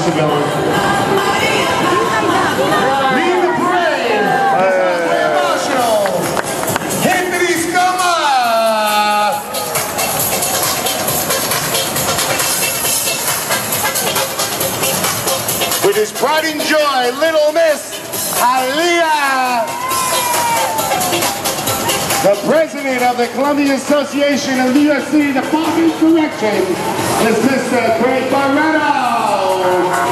responsibility. Lead the parade. Get emotional. With his pride and joy, Little Miss Aaliyah. The president of the Columbia Association of York City Department of Correction is Mr. Craig Barretta. Oh,